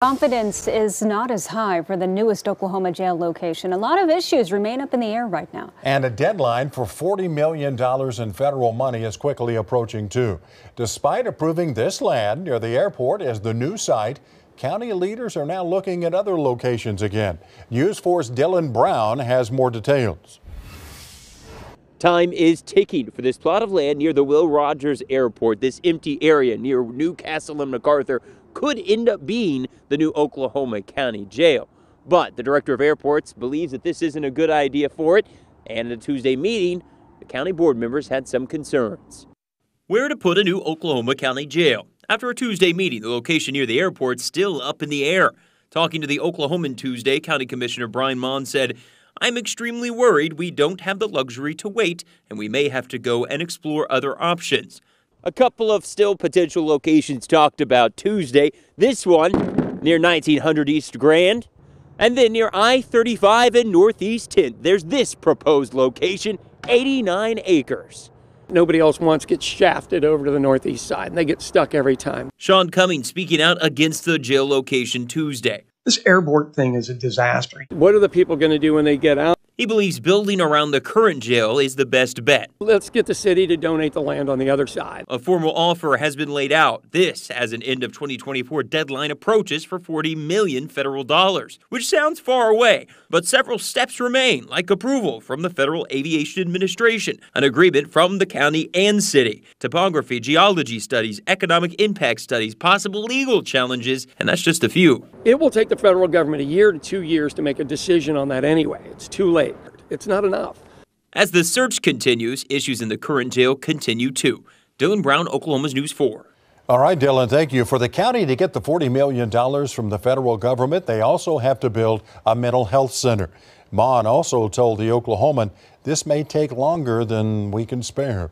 Confidence is not as high for the newest Oklahoma jail location. A lot of issues remain up in the air right now. And a deadline for $40 million in federal money is quickly approaching, too. Despite approving this land near the airport as the new site, county leaders are now looking at other locations again. News 4's Dylan Brown has more details. Time is ticking for this plot of land near the Will Rogers Airport. This empty area near Newcastle and MacArthur could end up being the new Oklahoma County Jail. But the director of airports believes that this isn't a good idea for it, and at a Tuesday meeting, the county board members had some concerns. Where to put a new Oklahoma County Jail? After a Tuesday meeting, the location near the airport is still up in the air. Talking to the Oklahoman Tuesday, County Commissioner Brian Maughan said, I'm extremely worried we don't have the luxury to wait, and we may have to go and explore other options. A couple of still potential locations talked about Tuesday. This one near 1900 East Grand, and then near I 35 and Northeast 10th. There's this proposed location, 89 acres. Nobody else wants gets shafted over to the northeast side, and they get stuck every time. Sean Cummings speaking out against the jail location Tuesday. This airport thing is a disaster. What are the people going to do when they get out? He believes building around the current jail is the best bet. Let's get the city to donate the land on the other side. A formal offer has been laid out. This as an end of 2024 deadline approaches for 40 million federal dollars, which sounds far away, but several steps remain, like approval from the Federal Aviation Administration, an agreement from the county and city, topography, geology studies, economic impact studies, possible legal challenges, and that's just a few. It will take the federal government a year to 2 years to make a decision on that anyway. It's too late. It's not enough. As the search continues, issues in the current jail continue too. Dylan Brown, Oklahoma's News 4. All right, Dylan, thank you. For the county to get the $40 million from the federal government, they also have to build a mental health center. Maughan also told the Oklahoman this may take longer than we can spare.